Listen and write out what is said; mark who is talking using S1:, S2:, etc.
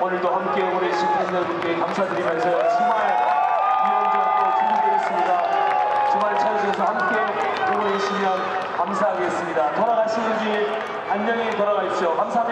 S1: 오늘도 함께 오래 시청자 여러분께 감사드리면서 주말 이원전도 준비되겠습니다. 주말에 찾아주셔서 함께 응원해 주시면 감사하겠습니다. 돌아가시는지 안녕히 돌아가십시오. 감사합니다.